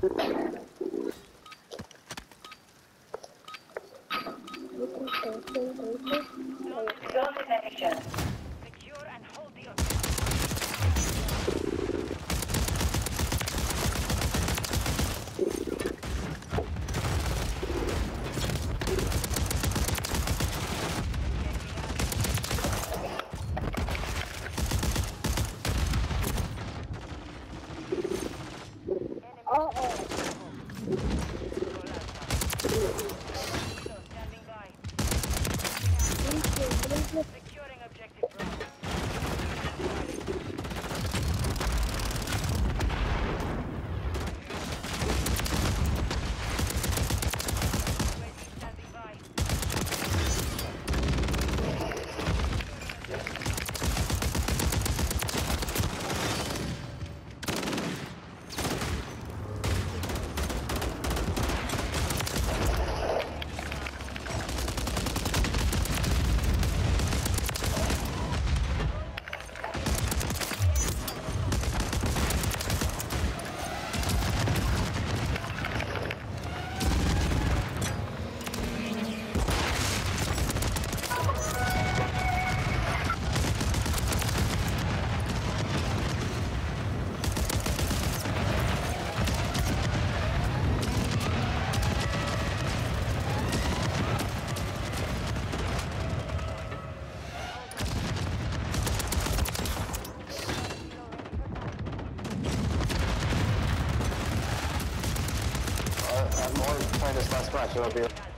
Zone playing this last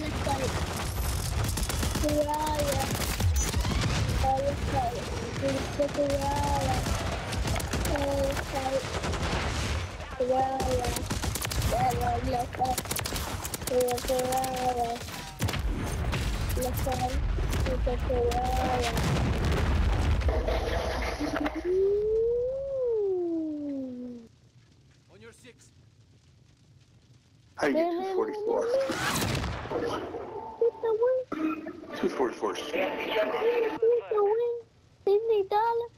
let's try it. It. Riot. Well, let's try it. It's How do you get 244? It's a win. 244 is It's a win. Fifty dollars.